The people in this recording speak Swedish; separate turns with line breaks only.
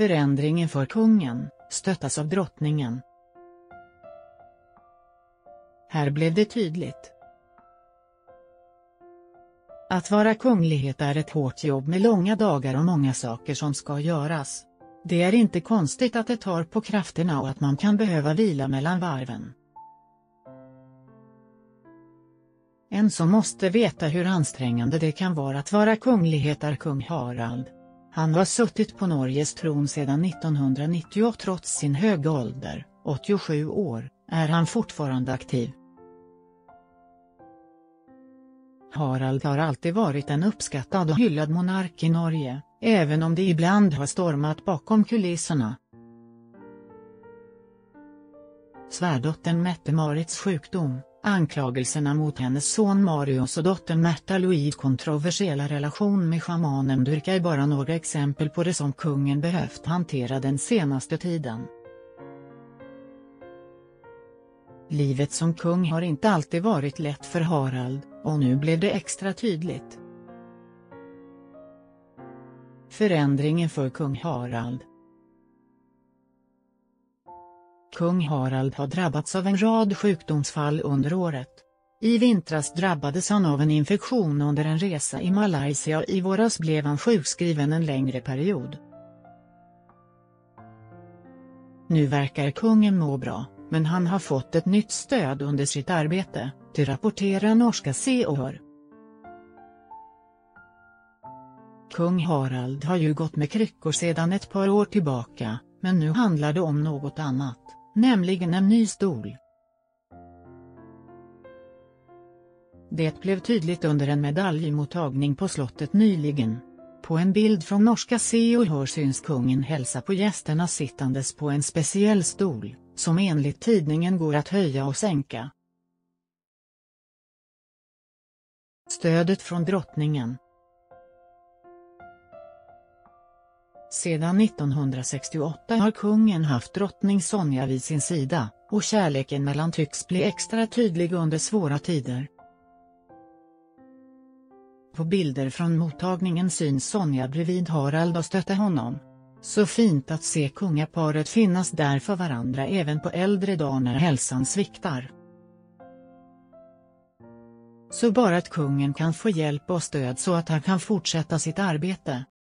Förändringen för kungen, stöttas av drottningen. Här blev det tydligt. Att vara kunglighet är ett hårt jobb med långa dagar och många saker som ska göras. Det är inte konstigt att det tar på krafterna och att man kan behöva vila mellan varven. En som måste veta hur ansträngande det kan vara att vara kunglighet är kung Harald. Han har suttit på Norges tron sedan 1990 och trots sin höga ålder, 87 år, är han fortfarande aktiv. Harald har alltid varit en uppskattad och hyllad monark i Norge, även om det ibland har stormat bakom kulisserna. Svärdottern Mette-Marits sjukdom, anklagelserna mot hennes son Marius och dottern Märta Louise kontroversiella relation med shamanen Durka är bara några exempel på det som kungen behövt hantera den senaste tiden. Livet som kung har inte alltid varit lätt för Harald, och nu blev det extra tydligt. Förändringen för kung Harald Kung Harald har drabbats av en rad sjukdomsfall under året. I vintras drabbades han av en infektion under en resa i Malaysia och i våras blev han sjukskriven en längre period. Nu verkar kungen må bra, men han har fått ett nytt stöd under sitt arbete, det rapporterar norska COR. Kung Harald har ju gått med kryckor sedan ett par år tillbaka, men nu handlar det om något annat, nämligen en ny stol. Det blev tydligt under en medaljmottagning på slottet nyligen. På en bild från norska Se och Hör syns kungen hälsa på gästerna sittandes på en speciell stol, som enligt tidningen går att höja och sänka. Stödet från drottningen Sedan 1968 har kungen haft drottning Sonja vid sin sida, och kärleken mellan tycks bli extra tydlig under svåra tider. På bilder från mottagningen syns Sonja bredvid Harald och stötta honom. Så fint att se kungaparet finnas där för varandra även på äldre dagar när hälsan sviktar. Så bara att kungen kan få hjälp och stöd så att han kan fortsätta sitt arbete.